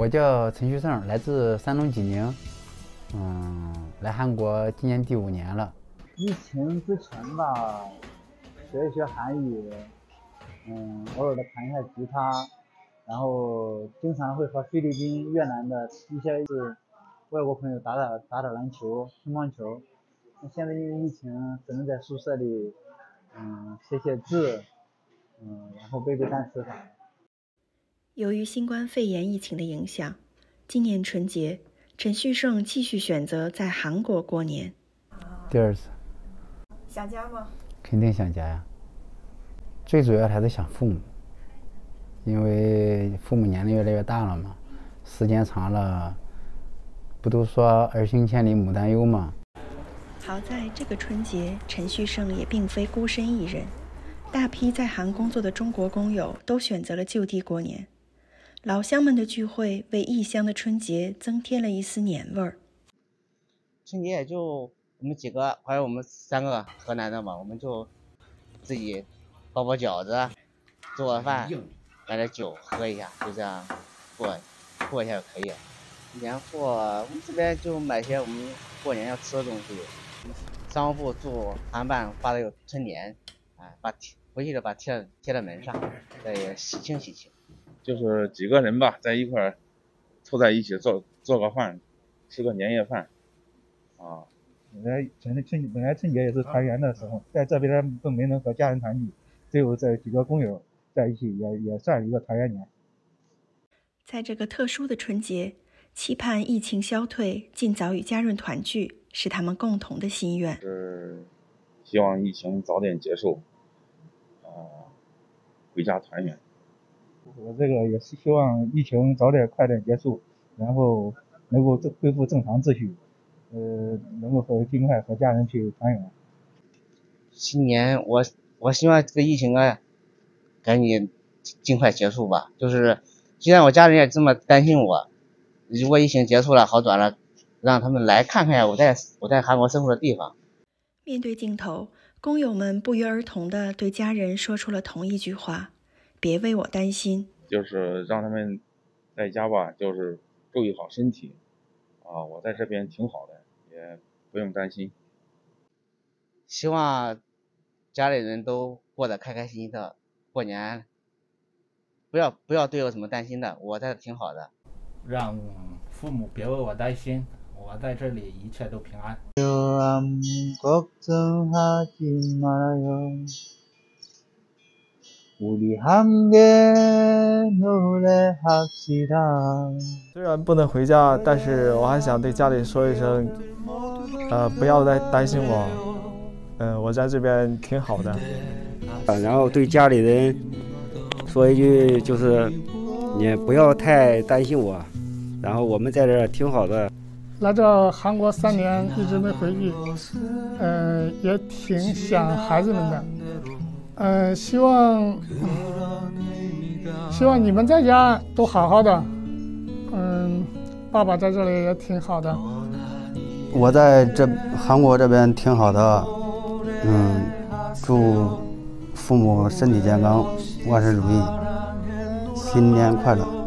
我叫陈旭胜，来自山东济宁，嗯，来韩国今年第五年了。疫情之前吧，学一学韩语，嗯，偶尔的弹一下吉他，然后经常会和菲律宾、越南的一些是外国朋友打打打打篮球、乒乓球。那现在因为疫情，只能在宿舍里，嗯，写写字，嗯，然后背背单词啥的。由于新冠肺炎疫情的影响，今年春节，陈旭胜继续选择在韩国过年。第二次，想家吗？肯定想家呀。最主要还是想父母，因为父母年龄越来越大了嘛，时间长了，不都说儿行千里母担忧吗？好在这个春节，陈旭胜也并非孤身一人，大批在韩工作的中国工友都选择了就地过年。老乡们的聚会，为异乡的春节增添了一丝年味儿。春节也就我们几个，还有我们三个河南的嘛，我们就自己包包饺子，做个饭，买点酒喝一下，就这样过过一下就可以了。年货我们这边就买些我们过年要吃的东西，商户祝韩办发的有春联，哎，把贴回去的把贴贴在门上，这也喜庆喜庆。就是几个人吧，在一块儿凑在一起做做个饭，吃个年夜饭，啊，本来本来春本来春节也是团圆的时候，在这边都没能和家人团聚，最后这几个工友在一起也也算一个团圆年。在这个特殊的春节，期盼疫情消退，尽早与家人团聚，是他们共同的心愿。是希望疫情早点结束，啊，回家团圆。我这个也是希望疫情早点快点结束，然后能够正恢复正常秩序，呃，能够和尽快和家人去团圆。新年我我希望这个疫情啊，赶紧尽快结束吧。就是既然我家人也这么担心我，如果疫情结束了好转了，让他们来看看我在我在韩国生活的地方。面对镜头，工友们不约而同的对家人说出了同一句话。别为我担心，就是让他们在家吧，就是注意好身体啊。我在这边挺好的，也不用担心。希望家里人都过得开开心心的过年，不要不要对我什么担心的，我在这挺好的。让父母别为我担心，我在这里一切都平安。虽然不能回家，但是我还想对家里说一声，呃，不要再担心我，嗯，我在这边挺好的。然后对家里人说一句，就是你不要太担心我，然后我们在这挺好的。来这韩国三年一直没回去，嗯，也挺想孩子们的。呃，希望希望你们在家都好好的。嗯，爸爸在这里也挺好的。我在这韩国这边挺好的。嗯，祝父母身体健康，万事如意，新年快乐。